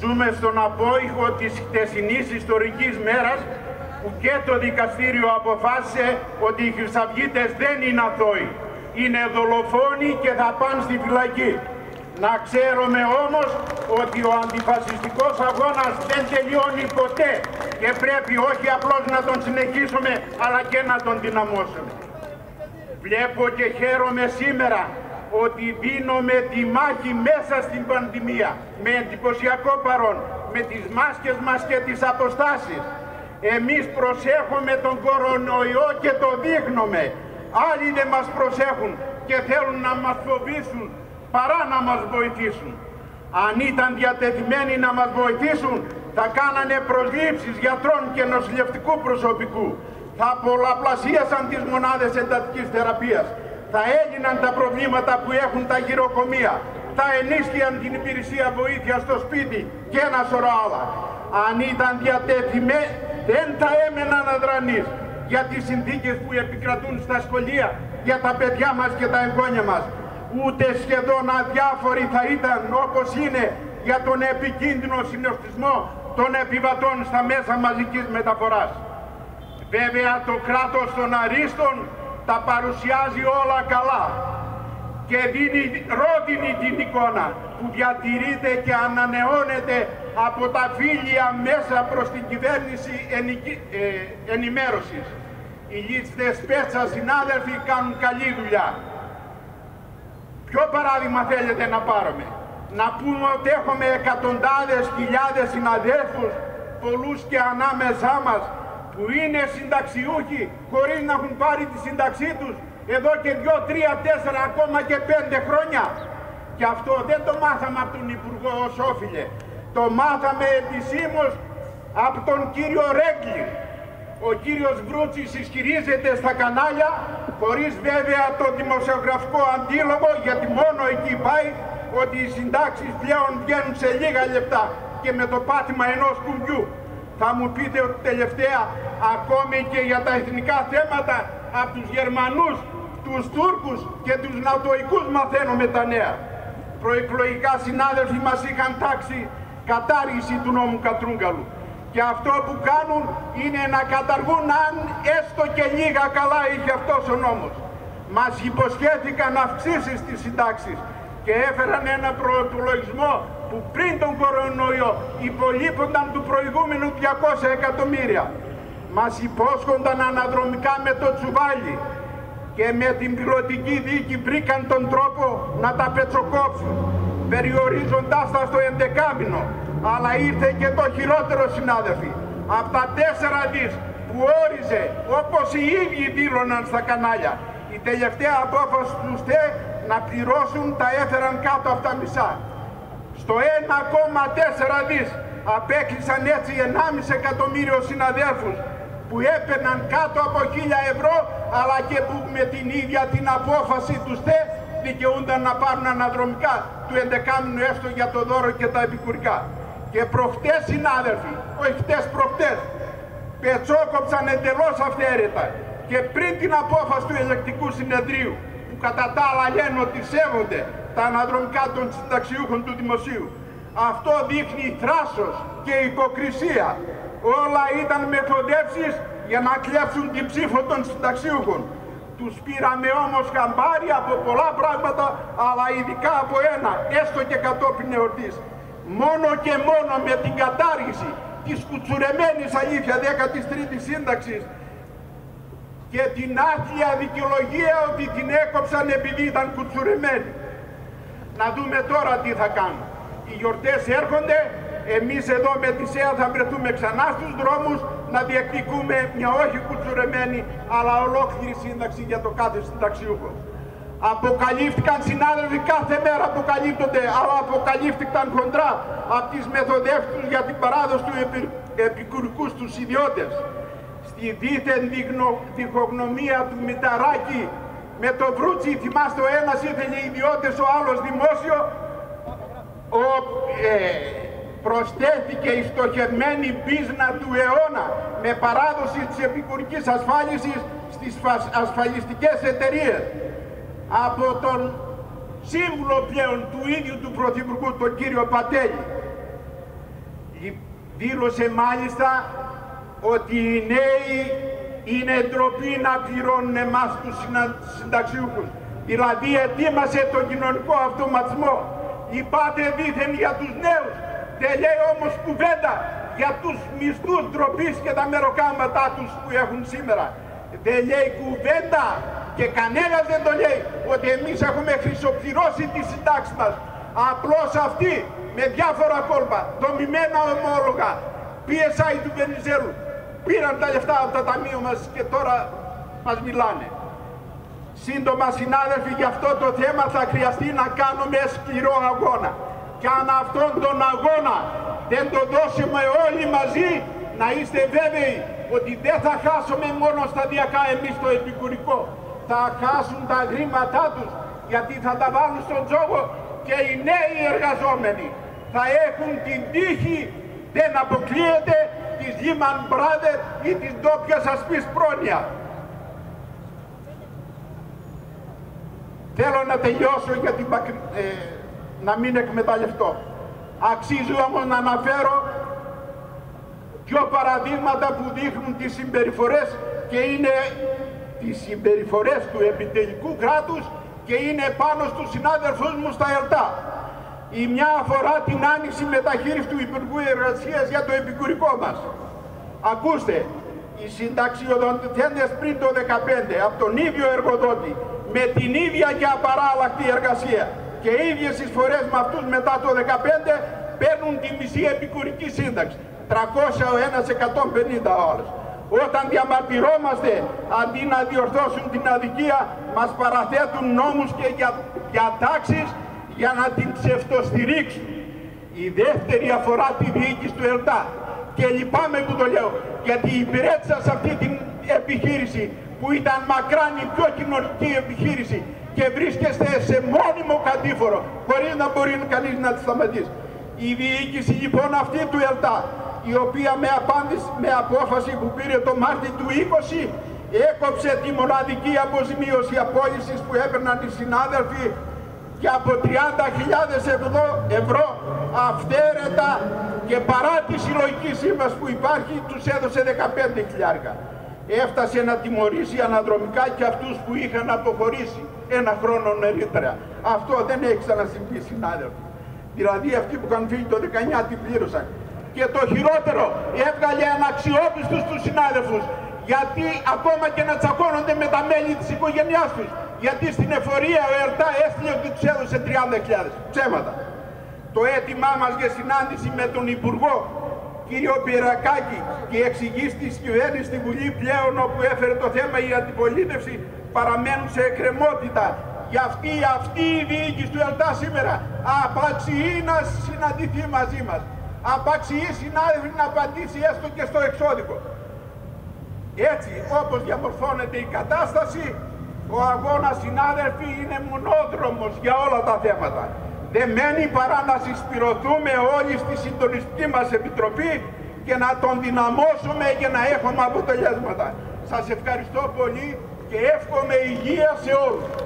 Ζούμε στον απόϊχο της χτεσινής ιστορικής μέρας που και το δικαστήριο αποφάσισε ότι οι χρυσαυγίτες δεν είναι αθώοι. Είναι δολοφόνοι και θα πάνε στη φυλακή. Να ξέρουμε όμως ότι ο αντιφασιστικός αγώνας δεν τελειώνει ποτέ και πρέπει όχι απλώς να τον συνεχίσουμε αλλά και να τον δυναμώσουμε. Βλέπω και χαίρομαι σήμερα ότι δίνουμε τη μάχη μέσα στην πανδημία με εντυπωσιακό παρόν, με τις μάσκες μας και τις αποστάσεις. Εμείς προσέχουμε τον κορονοϊό και το δείχνουμε. Άλλοι δεν μας προσέχουν και θέλουν να μας φοβήσουν παρά να μας βοηθήσουν. Αν ήταν διατεθειμένοι να μας βοηθήσουν, θα κάνανε προσλήψεις γιατρών και νοσηλευτικού προσωπικού. Θα πολλαπλασίασαν τις μονάδες εντατικής θεραπείας. Θα έγιναν τα προβλήματα που έχουν τα γυροκομεία. Θα ενίσχυαν την υπηρεσία βοήθειας στο σπίτι και ένα σωρό άλλα. Αν ήταν διατεθειμένοι, δεν θα έμεναν αδρανείς για τις συνθήκες που επικρατούν στα σχολεία, για τα παιδιά μας και τα εγγόνια μας ούτε σχεδόν αδιάφοροι θα ήταν όπως είναι για τον επικίνδυνο συνοστισμό των επιβατών στα μέσα μαζικής μεταφοράς. Βέβαια το κράτος των αρίστων τα παρουσιάζει όλα καλά και δίνει ρόδινη την εικόνα που διατηρείται και ανανεώνεται από τα φίλια μέσα προς την κυβέρνηση ε, ενημέρωσης. Οι λίστες πέτσα συνάδελφοι κάνουν καλή δουλειά. Ποιο παράδειγμα θέλετε να πάρουμε; Να πούμε ότι έχουμε εκατοντάδες χιλιάδες συναδέλφους, πολλούς και ανάμεσά μας, που είναι συνταξιούχοι χωρίς να έχουν πάρει τη σύνταξή τους εδώ και δυο, τρία, τέσσερα, ακόμα και πέντε χρόνια. Και αυτό δεν το μάθαμε από τον Υπουργό ως όφιλε. Το μάθαμε επισήμως από τον κύριο Ρέγκλη. Ο κύριος Βρούτσης ισχυρίζεται στα κανάλια χωρίς βέβαια το δημοσιογραφικό αντίλογο, γιατί μόνο εκεί πάει, ότι οι συντάξεις πλέον βγαίνουν σε λίγα λεπτά και με το πάτημα ενός κουμπιού. Θα μου πείτε ότι τελευταία ακόμη και για τα εθνικά θέματα από τους Γερμανούς, τους Τούρκους και τους Νατοικούς μαθαίνουμε τα νέα. Προεκλογικά συνάδελφοι μας είχαν τάξει κατάργηση του νόμου Κατρούγκαλου και αυτό που κάνουν είναι να καταργούν αν έστω και λίγα καλά είχε αυτός ο νόμος. Μας υποσχέθηκαν αυξήσεις στις συντάξεις και έφεραν ένα προεπιλογισμό που πριν τον κορονοϊό υπολείπονταν του προηγούμενου 200 εκατομμύρια. Μας υπόσχονταν αναδρομικά με το τσουβάλι και με την πιλωτική δίκη βρήκαν τον τρόπο να τα πετσοκόψουν, περιορίζοντάς τα στο εντεκάμινο αλλά ήρθε και το χειρότερο συνάδελφοι. Από τα τέσσερα δις που όριζε όπως οι ίδιοι δήλωναν στα κανάλια η τελευταία απόφαση τους ΣΤΕ να πληρώσουν τα έφεραν κάτω από τα μισά. Στο 1,4 δις απέκλεισαν έτσι 1,5 εκατομμύριο συναδέλφους που έπαιρναν κάτω από 1000 ευρώ αλλά και που με την ίδια την απόφαση τους ΣΤΕ δικαιούνταν να πάρουν αναδρομικά του 11 έστω για το δώρο και τα επικουρικά. Και προχτές συνάδελφοι, όχι χτες προχτές, πετσόκοψαν εντελώς αυθαίρετα και πριν την απόφαση του ελεκτικού συνεδρίου που κατά τα άλλα λένε ότι σέβονται τα αναδρομικά των συνταξιούχων του δημοσίου. Αυτό δείχνει θράσος και υποκρισία. Όλα ήταν μεθοδεύσεις για να κλέψουν την ψήφο των συνταξιούχων. Τους πήραμε όμως χαμπάρι από πολλά πράγματα, αλλά ειδικά από ένα, έστω και κατόπιν εορτής μόνο και μόνο με την κατάργηση της κουτσουρεμένης αλήθεια 13ης σύνταξης και την άθλια δικαιολογία ότι την έκοψαν επειδή ήταν κουτσουρεμένη. Να δούμε τώρα τι θα κάνουν. Οι γιορτές έρχονται, εμείς εδώ με τη ΣΕΑ θα βρεθούμε ξανά στους δρόμους να διεκδικούμε μια όχι κουτσουρεμένη αλλά ολόκληρη σύνταξη για το κάθε συνταξιούχο. Αποκαλύφθηκαν συνάδελφοι, κάθε μέρα αποκαλύπτονται, αλλά αποκαλύφθηκαν χοντρά από τις μεθοδεύσεις για την παράδοση του επι, επικουρικούς στους ιδιώτες. Στη δίθεν διχογνωμία του Μηταράκη με το βρούτσι, θυμάστε ο ένας ήθελε ιδιώτες, ο άλλος δημόσιο, ο, ε, προσθέθηκε η στοχευμένη πίσνα του αιώνα με παράδοση της επικουρικής ασφάλισης στις ασφαλιστικές εταιρείες από τον σύμβουλο πλέον του ίδιου του Πρωθυπουργού, τον κύριο Πατέλη. Δήλωσε μάλιστα ότι οι νέοι είναι ντροπή να πληρώνουν εμάς τους συνταξιούχους. Δηλαδή ετοίμασε τον κοινωνικό αυτοματισμό. Είπατε δίθεν για τους νέους. Δεν λέει όμως κουβέντα για τους μισθούς ντροπής και τα μεροκάματά τους που έχουν σήμερα. Δεν λέει κουβέντα και κανένας δεν το λέει ότι εμείς έχουμε χρυσοπληρώσει τη συντάξη μας. Απλώς αυτοί με διάφορα κόλπα, δομημένα ομόλογα, PSI του Βενιζέλου, πήραν τα λεφτά από τα ταμείο μας και τώρα μας μιλάνε. Σύντομα συνάδελφοι για αυτό το θέμα θα χρειαστεί να κάνουμε σκληρό αγώνα. Και αν αυτόν τον αγώνα δεν το δώσουμε όλοι μαζί, να είστε βέβαιοι ότι δεν θα χάσουμε μόνο σταδιακά εμείς το επικουρικό. Θα χάσουν τα γρήματά τους γιατί θα τα βάλουν στον τζόγο και οι νέοι εργαζόμενοι θα έχουν την τύχη, δεν αποκλείεται, της Lehman Brothers ή της ντόπιας ασπής πρόνοια. Θέλω να τελειώσω για την ε, να μην εκμεταλλευτώ. Αξίζει όμως να αναφέρω δύο παραδείγματα που δείχνουν τις συμπεριφορές και είναι τις συμπεριφορές του επιτελικού κράτους και είναι πάνω στους συνάδελφους μου στα ΕΡΤΑ. Η μια αφορά την άνοιξη μεταχείρισης του Υπουργού Εργασίας για το επικουρικό μας. Ακούστε, οι συνταξιοδοτηθέντες πριν το 2015 από τον ίδιο εργοδότη με την ίδια και απαράλλακτη εργασία και οι ίδιες εισφορές με αυτούς μετά το 2015 παίρνουν τη μισή επικουρική σύνταξη. 300 ο ένας, 150 ο άλλος. Όταν διαμαρτυρόμαστε, αντί να διορθώσουν την αδικία, μας παραθέτουν νόμους και για, για τάξεις για να την ψευτοστηρίξουν. Η δεύτερη αφορά τη διοίκηση του ΕΛΤΑ. Και λυπάμαι που το λέω, γιατί υπηρέτησα σε αυτή την επιχείρηση που ήταν μακράν η πιο κοινωνική επιχείρηση και βρίσκεστε σε μόνιμο κατήφορο, χωρίς να μπορεί κανείς να τη σταματήσει. Η διοίκηση λοιπόν αυτή του ΕΛΤΑ, η οποία με, απάντηση, με απόφαση που πήρε το Μάρτιο του 20, έκοψε τη μοναδική αποζημίωση απόλυσης που έπαιρναν οι συνάδελφοι και από 30.000 ευρώ αυθαίρετα και παρά τη συλλογική σύμβαση που υπάρχει τους έδωσε 15.000. Έφτασε να τιμωρήσει αναδρομικά και αυτούς που είχαν αποχωρήσει ένα χρόνο νωρίτερα. Αυτό δεν έχει ξανασυμβεί συνάδελφοι. Δηλαδή αυτοί που είχαν φύγει το 19 την πλήρωσαν. Και το χειρότερο έβγαλε αναξιόπιστους τους συνάδελφους γιατί ακόμα και να τσακώνονται με τα μέλη της οικογένειάς τους γιατί στην εφορία ο ΕΡΤΑ έστειλε ότι τους έδωσε 30.000 ψέματα. Το αίτημά μας για συνάντηση με τον Υπουργό κύριο Πυρακάκη και εξηγήσεις της κυβέρνησης στη Βουλή πλέον όπου έφερε το θέμα η αντιπολίτευση παραμένουν σε εκκρεμότητα. Για αυτή, αυτή η διοίκηση του ΕΛΤΑ σήμερα απαξιεί να συναντηθεί μαζί μας. Απαξιεί συνάδελφοι να απαντήσει έστω και στο εξώδικο. Έτσι όπως διαμορφώνεται η κατάσταση ο αγώνας συνάδελφοι είναι μονόδρομος για όλα τα θέματα. Δεν μένει παρά να συσπηρωθούμε όλοι στη συντονιστική μας επιτροπή και να τον δυναμώσουμε και να έχουμε αποτελέσματα. Σας ευχαριστώ πολύ και εύχομαι υγεία σε όλους.